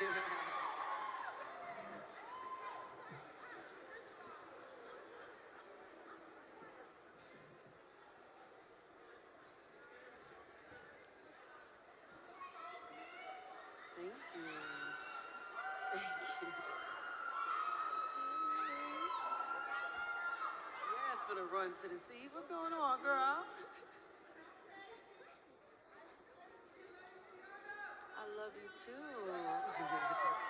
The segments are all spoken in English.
Thank you. Thank you. Yes, for the run to the sea. What's going on, girl? too.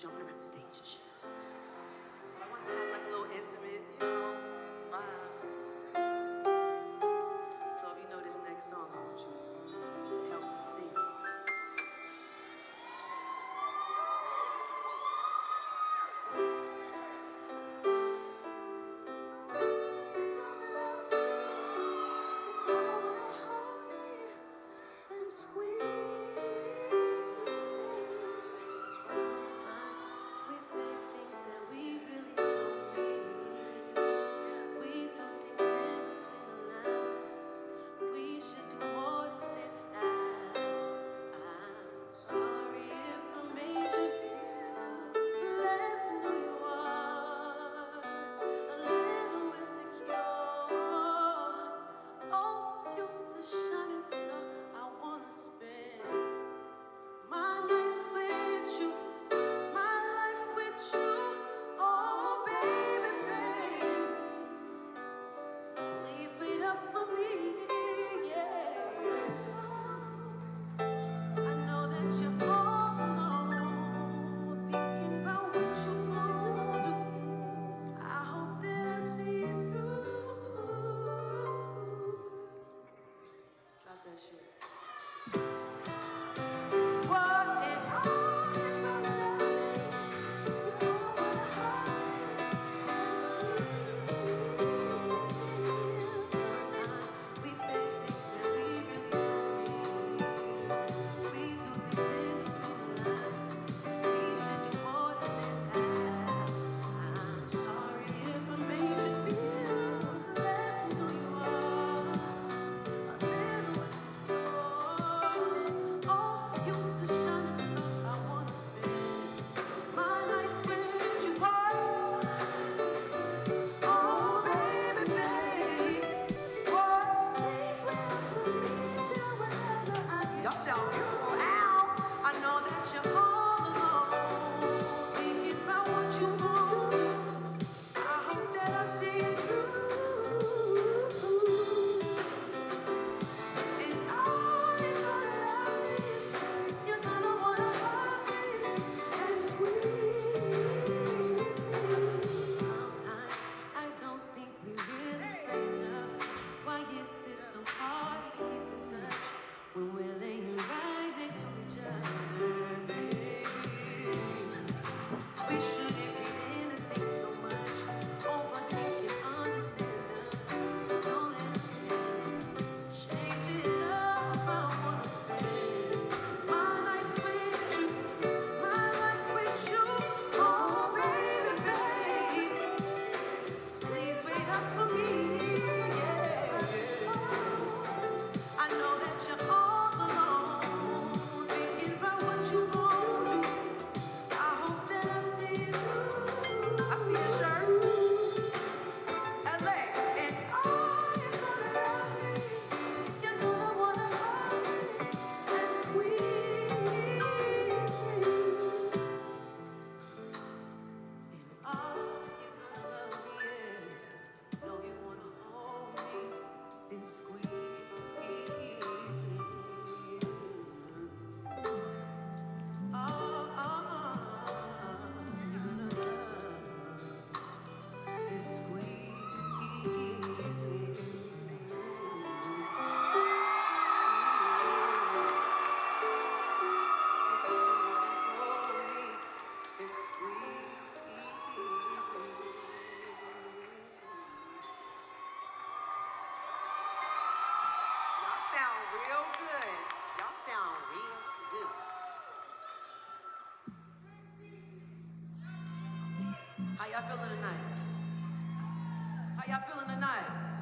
jumping in y'all feeling tonight? How y'all feeling tonight?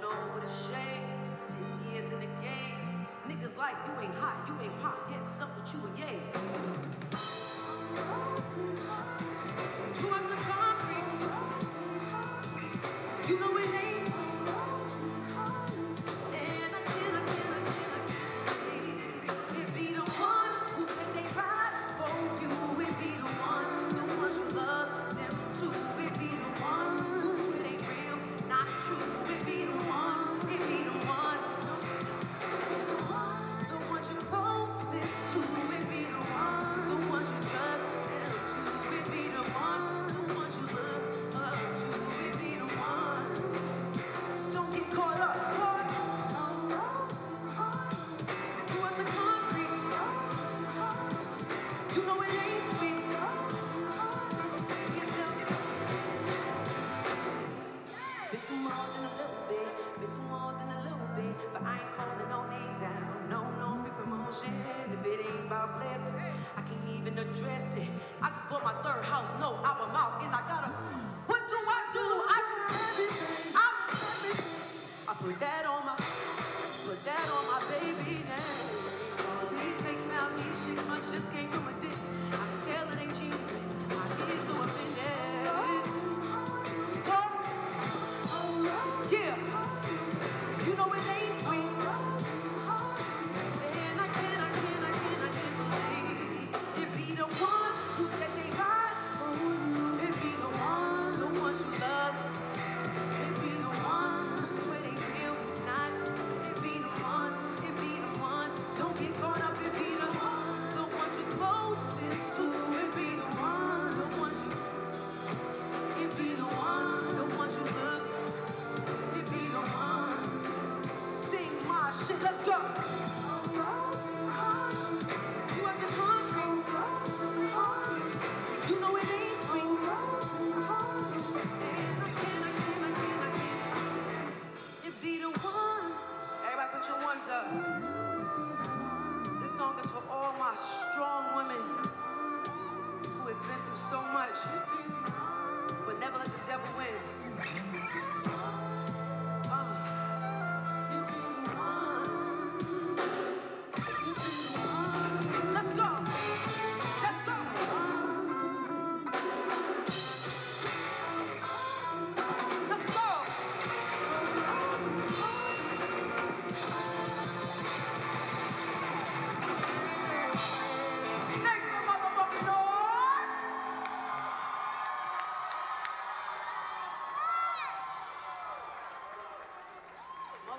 know what a shame. Ten years in the game. Niggas like you ain't hot, you ain't pop yet, suck with you and yay.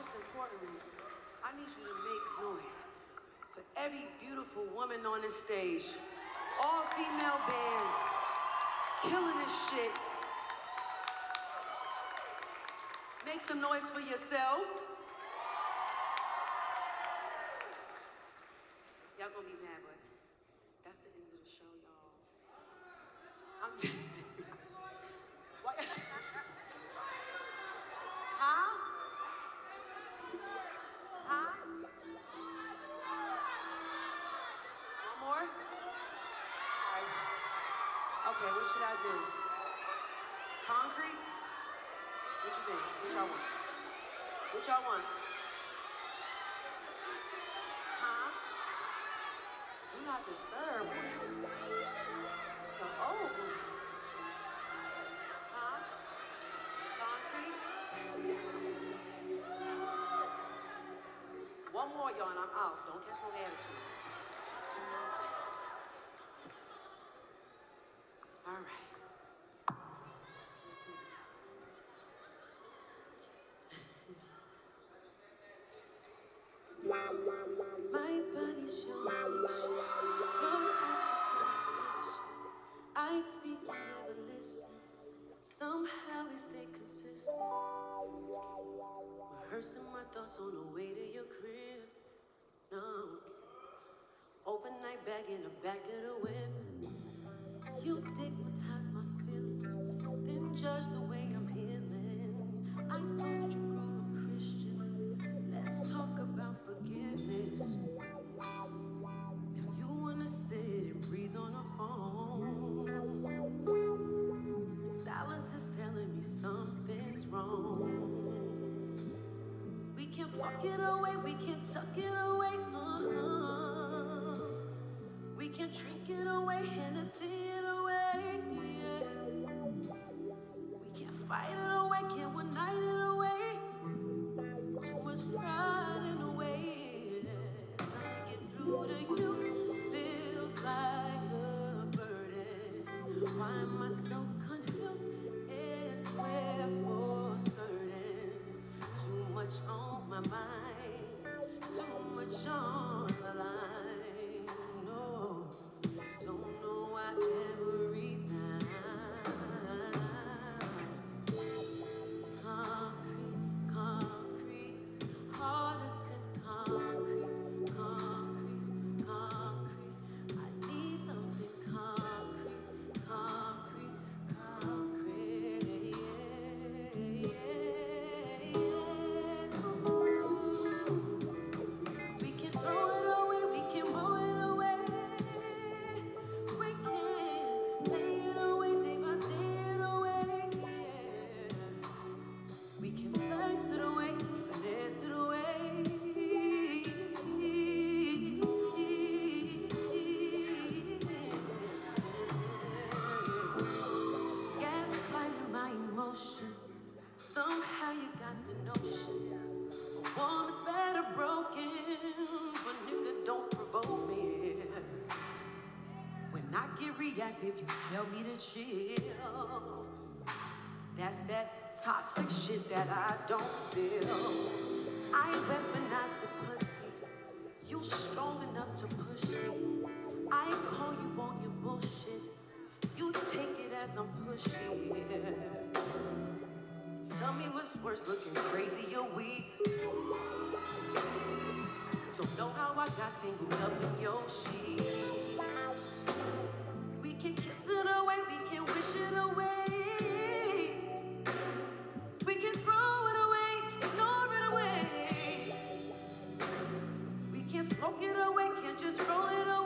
most importantly, I need you to make noise for every beautiful woman on this stage. All female band, killing this shit. Make some noise for yourself. Concrete? What you think? What y'all want? What y'all want? Huh? Do not disturb. What is It's an old one. Huh? Concrete? One more, y'all, and I'm out. Don't catch no attitude. Thoughts on the way to your crib. No. Open night bag in the back of the whip. You digmatize my feelings, then judge the We you tell me to chill. That's that toxic shit that I don't feel. I weaponize the pussy. You strong enough to push me. I call you on your bullshit. You take it as I'm pushing. Tell me what's worse, looking crazy or weak. Don't know how I got tangled up in your sheets. We can kiss it away, we can wish it away. We can throw it away, ignore it away. We can smoke it away, can't just roll it away.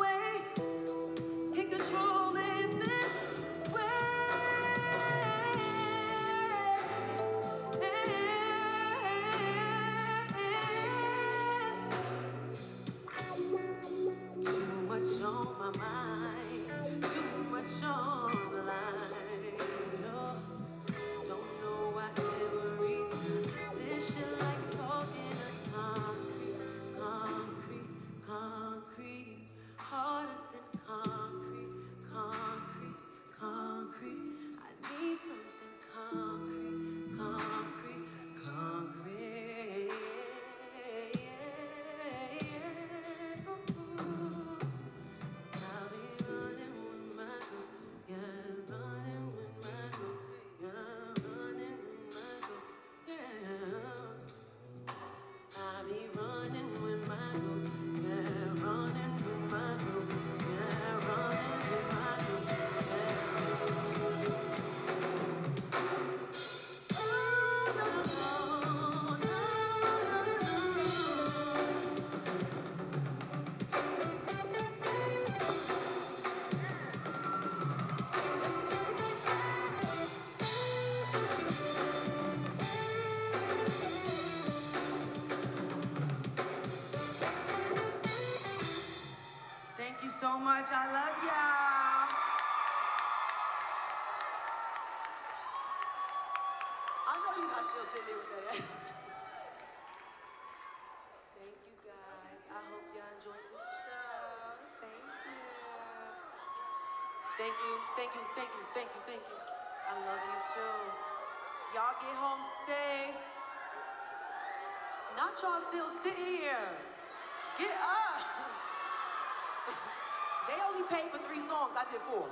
I know still sitting there with that. Thank you guys. I hope y'all enjoyed the show. Thank you. Thank you, thank you, thank you, thank you, thank you. I love you too. Y'all get home safe. Not y'all still sitting here. Get up. They only paid for three songs. I did four.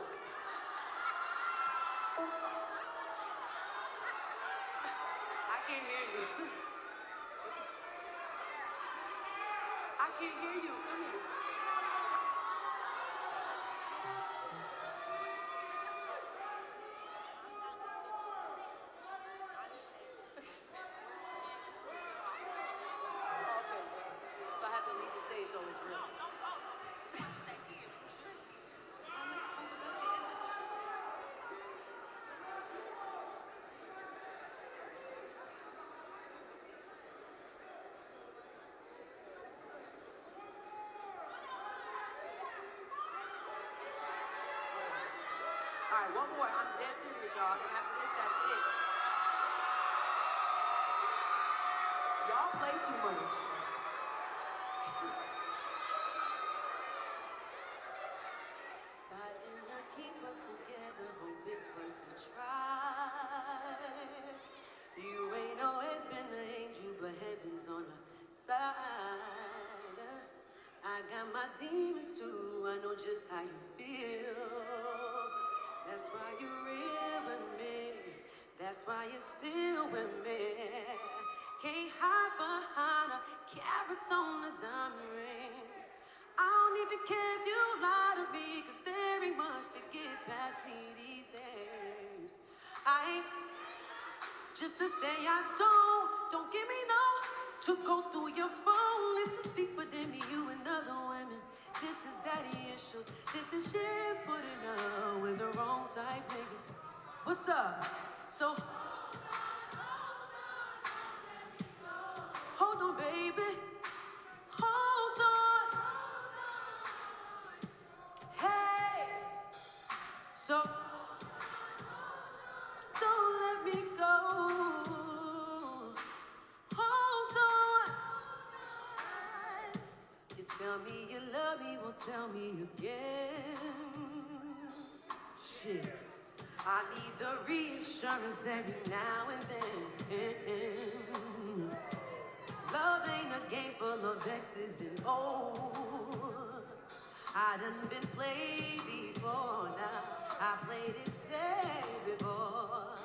I can't hear you. I can't hear you. Come here. Okay, so, so I have to leave the stage so it's real. All right, one more. I'm dead serious, y'all. And after this, that's it. Y'all play too much. Fighting to keep us together, hope it's worth a try. You ain't always been an angel, but heaven's on our side. I got my demons too, I know just how you feel. That's why you're real with me. That's why you're still with me. Can't hide behind a carats on a diamond ring. I don't even care if you lie to me, cause there ain't much to get past me these days. I ain't just to say I don't, don't give me no to go through your phone. This is deeper than me, you and other women. This is daddy issues. This is shit's putting up with the wrong type niggas. What's up? So hold on, baby. Hold on. Hey. So tell me you love me, well tell me again. Shit. I need the reassurance every now and then. Love ain't a game full of X's and O's. I done been played before now. I played it safe before.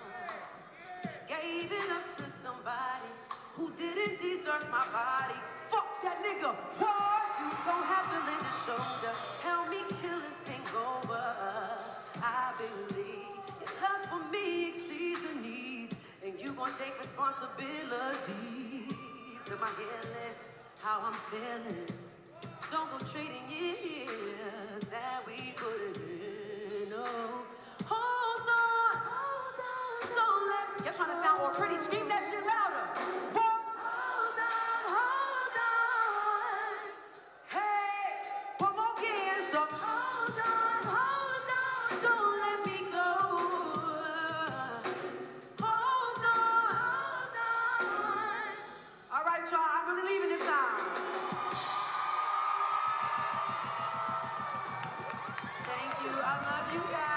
Gave it up to somebody who didn't deserve my body. Fuck that nigga war. You gon' have to lend a shoulder. Help me kill this hangover. I believe your love for me exceeds the needs, and you gon' take responsibilities Am I healing, how I'm feeling. Don't go trading years that we couldn't been. No. Hold on, hold on. Don't let. Y'all trying to sound more pretty. Scream that shit louder. Whoa. Hold on, hold on. you guys.